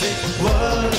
music was